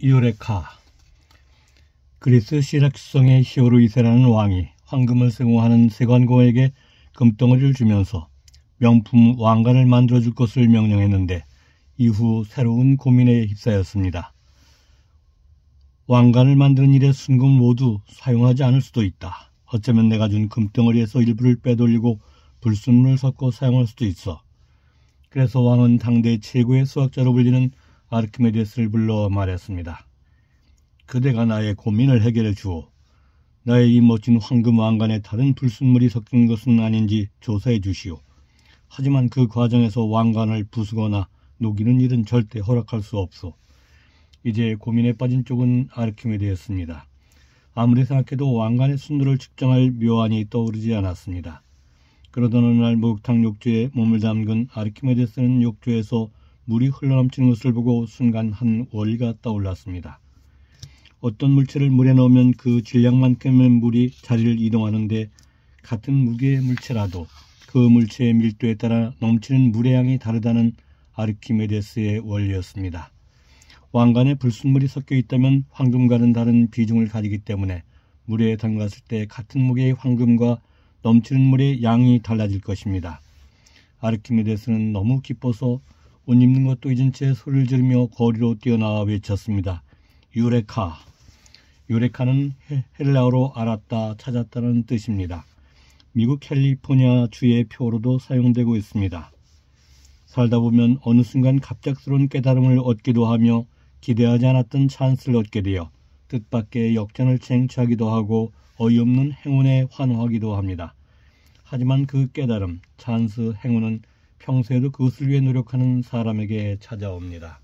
유레카 그리스 시락성의 히오르이세라는 왕이 황금을 세공하는 세관공에게 금덩어리를 주면서 명품 왕관을 만들어줄 것을 명령했는데 이후 새로운 고민에 휩싸였습니다. 왕관을 만드는 일에 순금 모두 사용하지 않을 수도 있다. 어쩌면 내가 준 금덩어리에서 일부를 빼돌리고 불순물을 섞어 사용할 수도 있어. 그래서 왕은 당대 최고의 수학자로 불리는 아르키메데스를 불러 말했습니다. 그대가 나의 고민을 해결해 주오. 나의 이 멋진 황금 왕관에 다른 불순물이 섞인 것은 아닌지 조사해 주시오. 하지만 그 과정에서 왕관을 부수거나 녹이는 일은 절대 허락할 수 없소. 이제 고민에 빠진 쪽은 아르키메데였습니다. 아무리 생각해도 왕관의 순도를 측정할 묘안이 떠오르지 않았습니다. 그러던 어느 날 목욕탕 욕조에 몸을 담근 아르키메데스는 욕조에서 물이 흘러넘치는 것을 보고 순간 한 원리가 떠올랐습니다. 어떤 물체를 물에 넣으면 그 질량만큼의 물이 자리를 이동하는데 같은 무게의 물체라도 그 물체의 밀도에 따라 넘치는 물의 양이 다르다는 아르키메데스의 원리였습니다. 왕관에 불순물이 섞여 있다면 황금과는 다른 비중을 가지기 때문에 물에 담갔을 때 같은 무게의 황금과 넘치는 물의 양이 달라질 것입니다. 아르키메데스는 너무 기뻐서 옷 입는 것도 잊은 채 소리를 지르며 거리로 뛰어나와 외쳤습니다. 유레카. 유레카는 헬라어로 알았다, 찾았다는 뜻입니다. 미국 캘리포니아 주의 표로도 사용되고 있습니다. 살다 보면 어느 순간 갑작스러운 깨달음을 얻기도 하며 기대하지 않았던 찬스를 얻게 되어 뜻밖의 역전을 쟁취하기도 하고 어이없는 행운에 환호하기도 합니다. 하지만 그 깨달음, 찬스, 행운은 평소에도 그것을 위해 노력하는 사람에게 찾아옵니다.